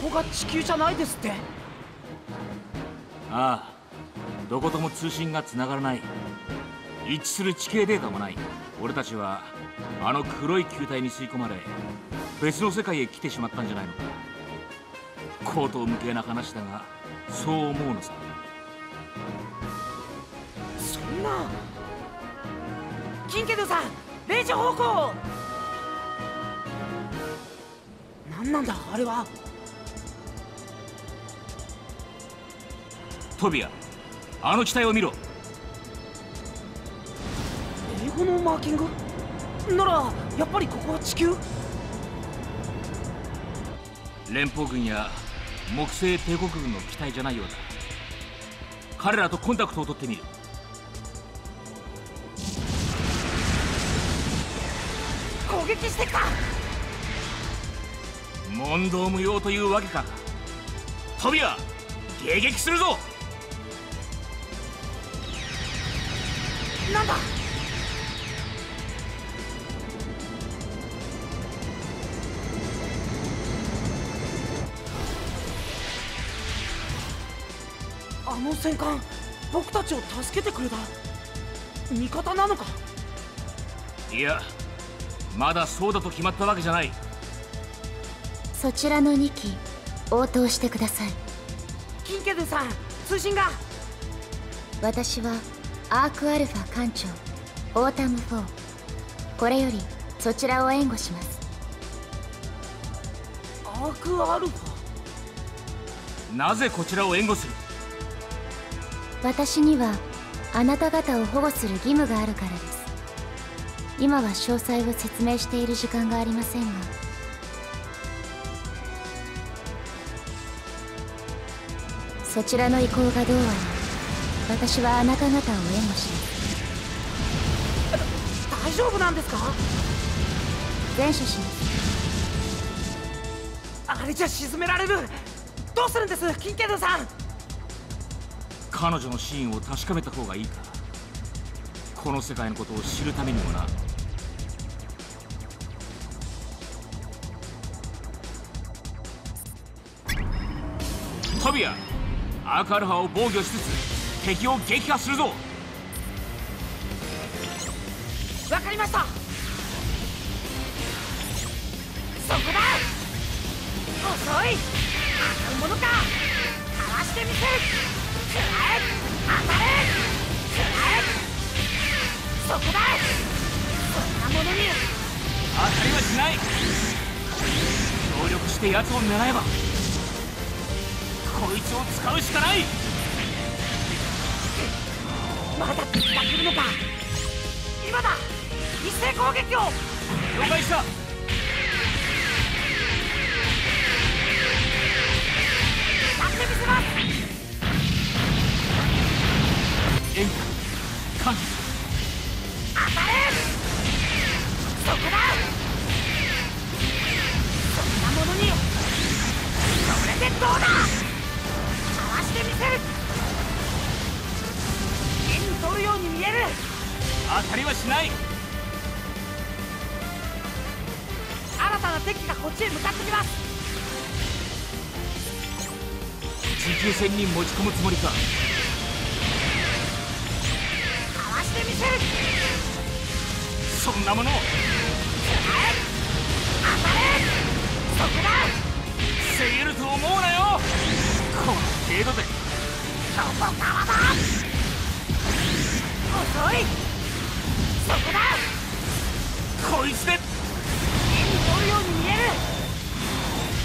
こが地球じゃないですって。ああどことも通信がつながらない。一致する地形データもない。俺たちはあの黒い球体に吸い込まれ別の世界へ来てしまったんじゃないのか。高等無形な話だがそう思うのさ。そんなキンケドさん0時方向。何なんだあれはトビアあの機体を見ろ。英語のマーキング？ならやっぱりここは地球？連邦軍や木星帝国軍の機体じゃないようだ。彼らとコンタクトを取ってみる。攻撃してきた！問答無用というわけか。トビア迎撃するぞなんだ。あの戦艦僕たちを助けてくれた。味方なのか。いやまだそうだと決まったわけじゃない。そちらの2機応答してください。キンケドさん通信が。私はアークアルファ艦長オータム4これよりそちらを援護します。アークアルファ？なぜこちらを援護する？私にはあなた方を保護する義務があるからです。今は詳細を説明している時間がありませんが。そちらの意向がどうあれ私はあなた方を援護します。大丈夫なんですか？前処します。あれじゃ沈められる。どうするんです？キンケドさん。彼女の真意を確かめた方がいいか。この世界のことを知るためにもな。トビアアークアルファを防御しつつ敵を撃破するぞ。わかりました。そこだ。遅い。当たるものか。かわしてみせ。るくらえ。当たれ。くらえ。そこだ。そんなものに。当たりはしない。協力して奴を狙えばこいつを使うしかないまだ敵が来るのか。今だ。一斉攻撃を。了解した。やってみせます。エンタ感謝敵がこっちへ向かってきます。持久戦に持ち込むつもりか。かわしてみせる。そんなもの当たれそこだ。防げると思うなよ。この程度で。そこからだ。遅い。そこだ。こいつで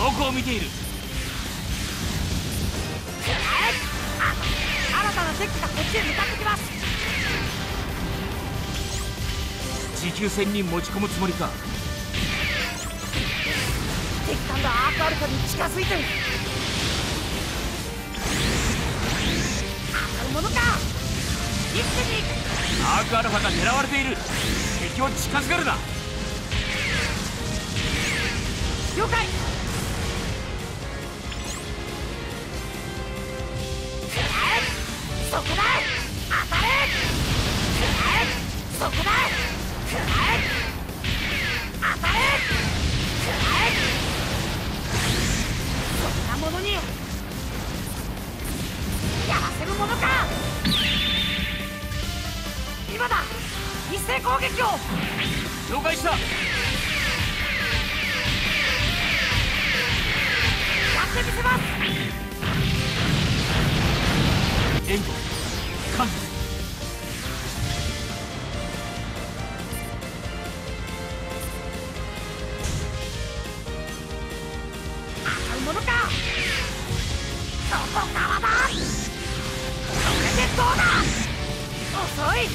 どこを見ている。新たな敵がこっちへ向かってきます。持久戦に持ち込むつもりか。敵艦がアークアルファに近づいてる。当たるものか。一気に。アークアルファが狙われている。敵を近づけるな。了解そこだ当たれくらえそこだくらえ当たれくらえそんなものにやらせるものか今だ一斉攻撃を了解したやってみせます援護かそこからだこれでどうだ遅い。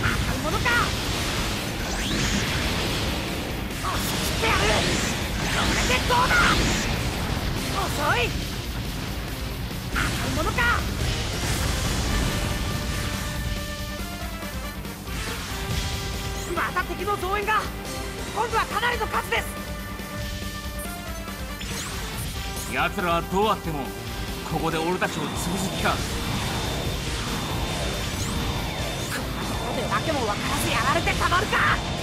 当たるものか押し切ってやるこれでどうだ遅いものかまた敵の増援が今度はかなりの数です。奴らはどうあってもここで俺たちを潰す気か。こんなところで訳も分からずやられてたまるか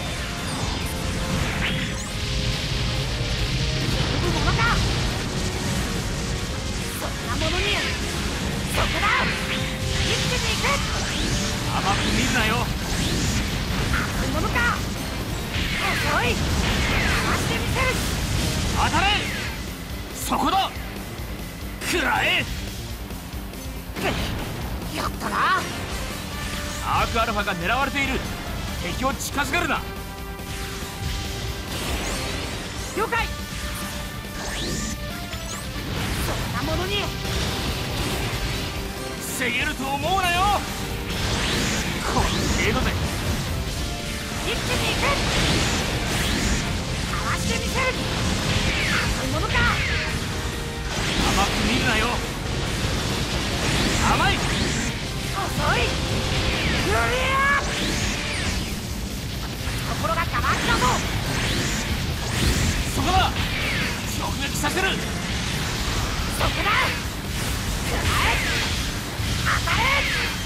そこだ。食らえやったな。アークアルファが狙われている。敵を近づけるな。了解。そんなものに。防げると思うなよ。この程度で。一気に行くかわしてみせる。そういうものか。甘く見るなよ。甘い。遅い。無理やところが変わったぞ。そこだ。直撃させる。そこだ。食らえ。当たれ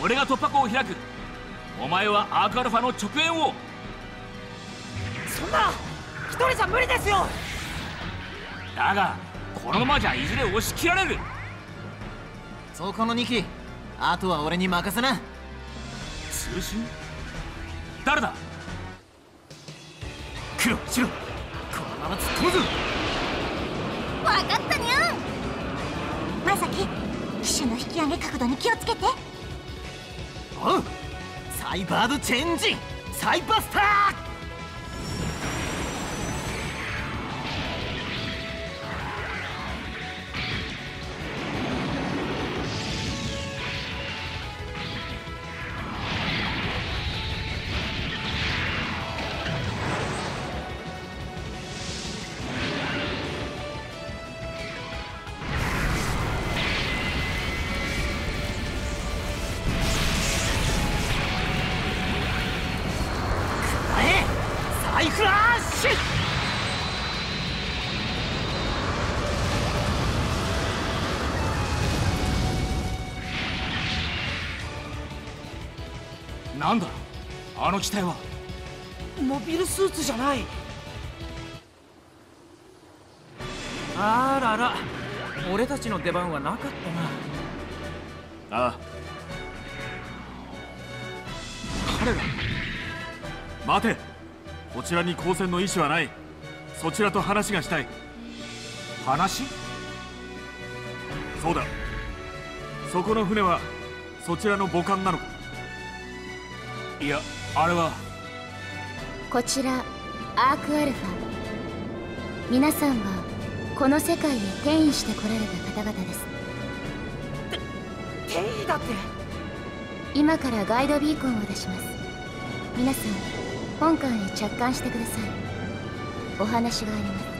俺が突破口を開く。お前はアークアルファの直縁を。そんな一人じゃ無理ですよ。だがこのままじゃいずれ押し切られる。そこの2機あとは俺に任せな。通信？誰だ？黒白。このまま突っ込むぞ。わかったにゃん。まさき機種の引き上げ角度に気をつけてサイバードチェンジサイバースターあの機体は？モビルスーツじゃない。あらら。俺たちの出番はなかったな。ああ。彼ら。待て。こちらに交戦の意思はない。そちらと話がしたい。話？そうだ。そこの船はそちらの母艦なのか。いやあれは？こちらアークアルファ。皆さんはこの世界へ転移してこられた方々です。転移だって。今からガイドビーコンを出します。皆さん本艦へ着艦してください。お話があります